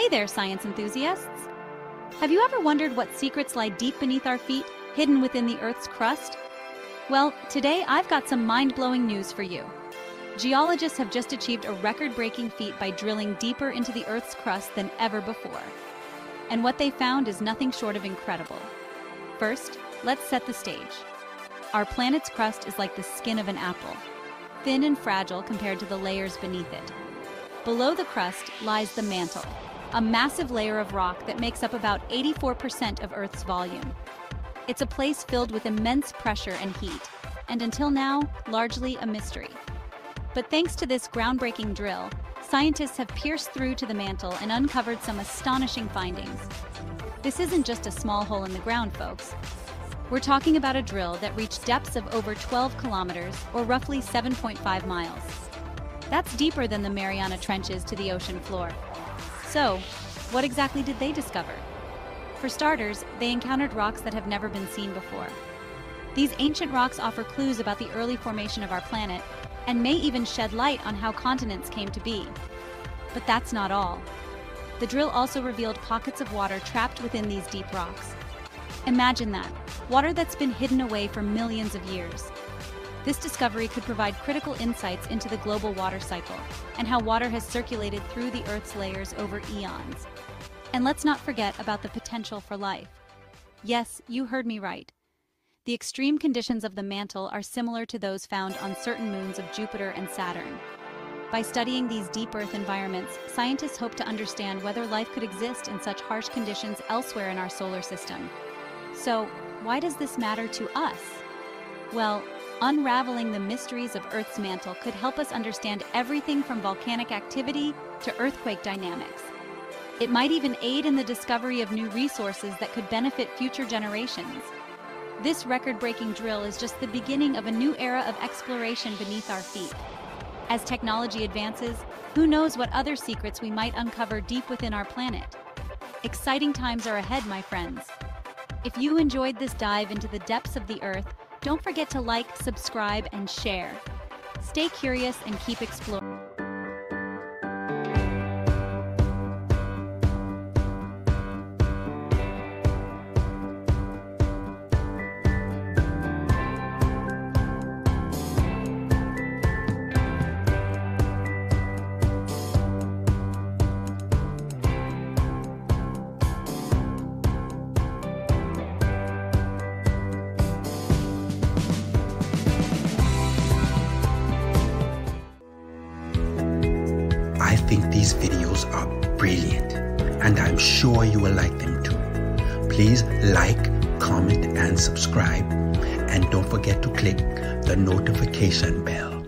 Hey there, science enthusiasts! Have you ever wondered what secrets lie deep beneath our feet, hidden within the Earth's crust? Well, today I've got some mind blowing news for you. Geologists have just achieved a record breaking feat by drilling deeper into the Earth's crust than ever before. And what they found is nothing short of incredible. First, let's set the stage. Our planet's crust is like the skin of an apple, thin and fragile compared to the layers beneath it. Below the crust lies the mantle, a massive layer of rock that makes up about 84% of Earth's volume. It's a place filled with immense pressure and heat, and until now, largely a mystery. But thanks to this groundbreaking drill, scientists have pierced through to the mantle and uncovered some astonishing findings. This isn't just a small hole in the ground, folks. We're talking about a drill that reached depths of over 12 kilometers, or roughly 7.5 miles. That's deeper than the Mariana Trenches to the ocean floor. So, what exactly did they discover? For starters, they encountered rocks that have never been seen before. These ancient rocks offer clues about the early formation of our planet and may even shed light on how continents came to be. But that's not all. The drill also revealed pockets of water trapped within these deep rocks. Imagine that, water that's been hidden away for millions of years. This discovery could provide critical insights into the global water cycle and how water has circulated through the Earth's layers over eons. And let's not forget about the potential for life. Yes, you heard me right. The extreme conditions of the mantle are similar to those found on certain moons of Jupiter and Saturn. By studying these deep Earth environments, scientists hope to understand whether life could exist in such harsh conditions elsewhere in our solar system. So, why does this matter to us? Well, unraveling the mysteries of Earth's mantle could help us understand everything from volcanic activity to earthquake dynamics. It might even aid in the discovery of new resources that could benefit future generations. This record-breaking drill is just the beginning of a new era of exploration beneath our feet. As technology advances, who knows what other secrets we might uncover deep within our planet. Exciting times are ahead, my friends. If you enjoyed this dive into the depths of the Earth, don't forget to like, subscribe, and share. Stay curious and keep exploring. Think these videos are brilliant and I'm sure you will like them too. Please like, comment and subscribe and don't forget to click the notification bell.